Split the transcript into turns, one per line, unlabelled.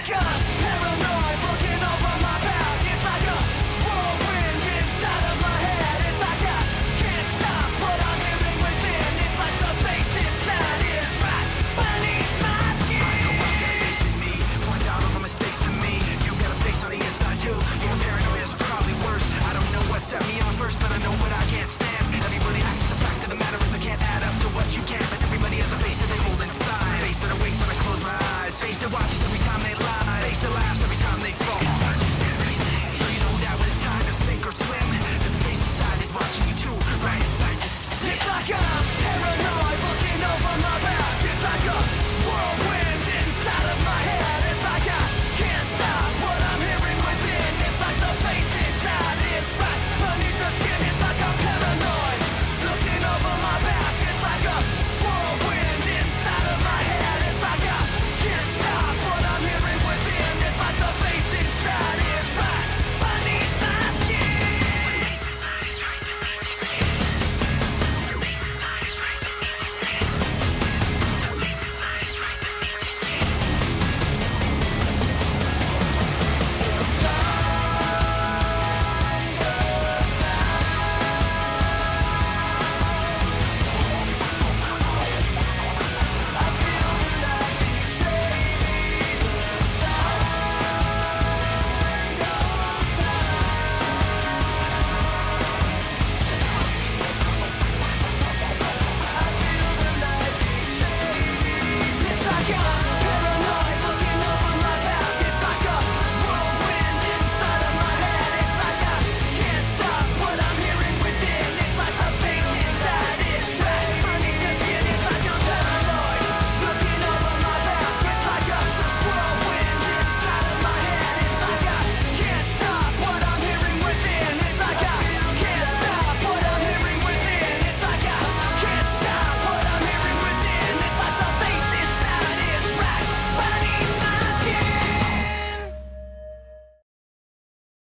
Back up!